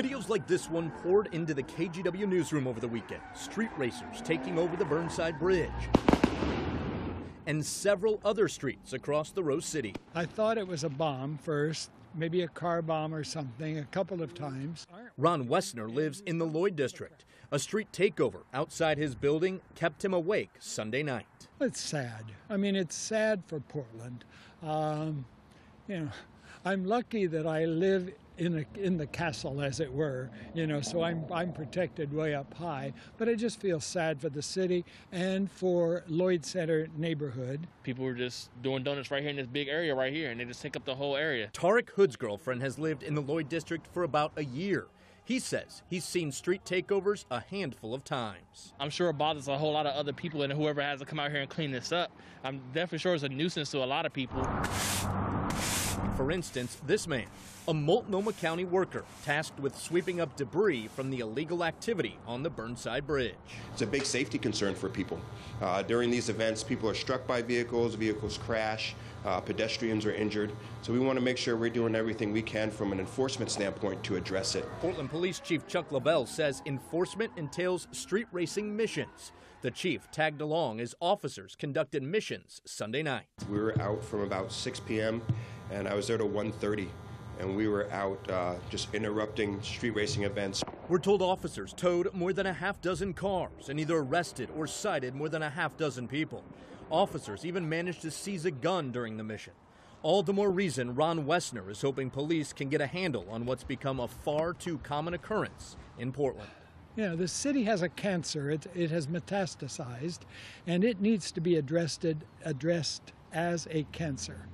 Videos like this one poured into the KGW newsroom over the weekend. Street racers taking over the Burnside Bridge and several other streets across the Rose City. I thought it was a bomb first, maybe a car bomb or something, a couple of times. Ron Wessner lives in the Lloyd district. A street takeover outside his building kept him awake Sunday night. It's sad. I mean, it's sad for Portland. Um, you know, I'm lucky that I live in a, in the castle, as it were. You know, so I'm I'm protected way up high. But I just feel sad for the city and for Lloyd Center neighborhood. People were just doing donuts right here in this big area right here, and they just take up the whole area. Tarek Hood's girlfriend has lived in the Lloyd district for about a year. He says he's seen street takeovers a handful of times. I'm sure it bothers a whole lot of other people and whoever has to come out here and clean this up. I'm definitely sure it's a nuisance to a lot of people. For instance, this man, a Multnomah County worker tasked with sweeping up debris from the illegal activity on the Burnside Bridge. It's a big safety concern for people. Uh, during these events, people are struck by vehicles, vehicles crash, uh, pedestrians are injured. So we want to make sure we're doing everything we can from an enforcement standpoint to address it. Portland Police Chief Chuck Lovell says enforcement entails street racing missions. The chief tagged along as officers conducted missions Sunday night. We were out from about 6 p.m. and I was there till 1:30 and we were out uh, just interrupting street racing events. We're told officers towed more than a half dozen cars and either arrested or cited more than a half dozen people. Officers even managed to seize a gun during the mission. All the more reason Ron Wessner is hoping police can get a handle on what's become a far too common occurrence in Portland. You know, the city has a cancer. It, it has metastasized, and it needs to be addressed, addressed as a cancer.